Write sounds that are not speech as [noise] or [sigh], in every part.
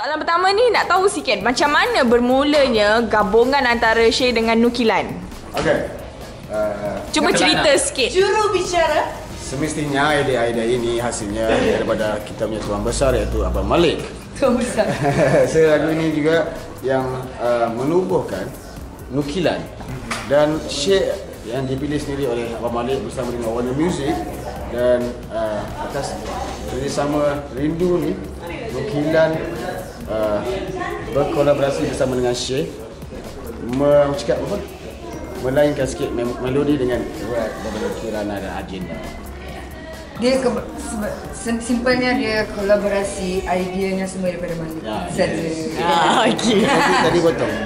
Soalan pertama ni nak tahu sikit macam mana bermulanya gabungan antara Shay dengan Nukilan. Okey. Uh, Cuba cerita sikit. Juru bicara. semestinya idea-idea ini hasilnya daripada kita punya tuan besar iaitu Abang Malik. Tuan besar. [laughs] Saya lagu ini juga yang uh, menubuhkan nukilan dan Syekh yang dipilih sendiri oleh Abang Malik bersama dengan Warner Music dan uh, atas kerjasama Rindu ni nukilan uh, berkolaborasi bersama dengan Syekh me- cakap apa melainkan sikit mem- melodi dengan rap daripada Kirana dan Agenda. Dia ke, simpelnya dia kolaborasi ideanya semua daripada mana. Ya, Saja. yes. Ah, okey. Tadi, tadi potong. [laughs]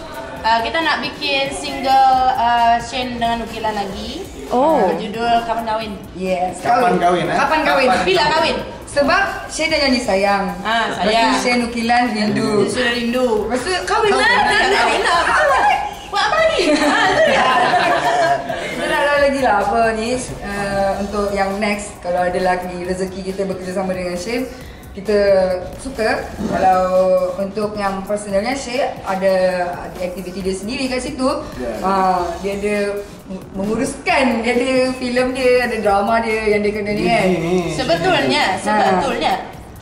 [laughs] Uh, kita nak bikin single uh, Shane dengan Nukilan lagi. Oh. Uh, berjudul Kapan Kawin. Yes. Kapan kahwin, eh? Kapan kahwin? Bila kahwin? Sebab Syed dah nyanyi sayang. Ah, Lepas tu sayang. Syed nukilan rindu. Dia sudah rindu. Lepas tu kahwin lah. Nak Dah kahwin lah. Buat apa lagi? Ha, tu dia. [laughs] Kita nak tahu lagi lah apa ni uh, untuk yang next kalau ada lagi rezeki kita bekerjasama dengan Syed kita suka kalau untuk yang personalnya Syed ada, ada aktiviti dia sendiri kat situ Ya. uh, dia ada menguruskan dia ada filem dia ada drama dia yang dia kena ni kan Sebetulnya, sebetulnya.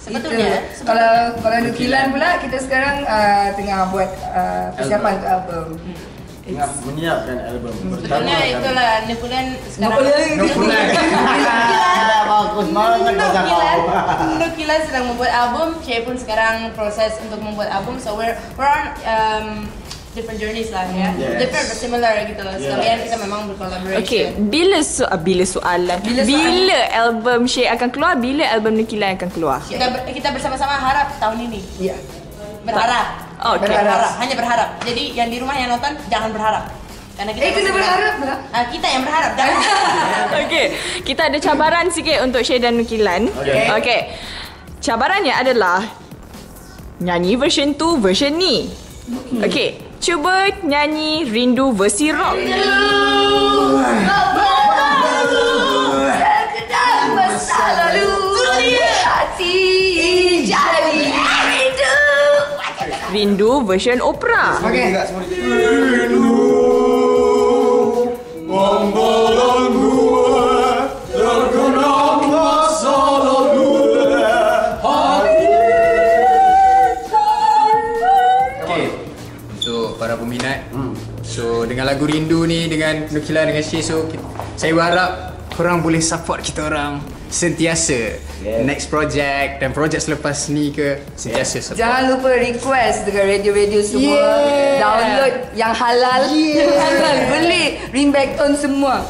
Sebetulnya. Itu. Kalau kalau nukilan pula kita sekarang uh, tengah buat uh, persiapan untuk album. Tengah menyiapkan album. Sebetulnya itulah Nukilan sekarang. Nukilan. Bagus banget dah Nukilan, Nukilan sedang membuat album, Cik pun sekarang proses untuk membuat album. So we're we're on um, different journeys lah ya. Yes. Different but similar gitu loh. Sekalian kita memang berkolaborasi. Okey, bila so ah, bila soalan? Bila Bila, soalan? album Shay akan keluar? Bila album Nukilan akan keluar? Kita ber- kita bersama-sama harap tahun ini. Ya. Berharap. Oh, okey. Berharap, hanya berharap. Jadi yang di rumah yang nonton jangan berharap. Karena kita Eh, kena masih berharap lah. Ah, kita yang berharap [laughs] jangan. Okey, kita ada cabaran sikit untuk Shay dan Nukilan. Okey. Okey. Cabarannya adalah nyanyi version tu, version ni. Okey, cuba nyanyi Rindu versi rock. Masa lalu hati jadi rindu. Rindu version opera. Okay. Para peminat. So dengan lagu Rindu ni dengan Nukilan dengan Shay so ki- saya berharap korang boleh support kita orang sentiasa Yeah. next project dan project selepas ni ke sentiasa support. Jangan lupa request dengan radio-radio semua. Yeah. Download yang halal. Yang halal. Beli ringback tone semua.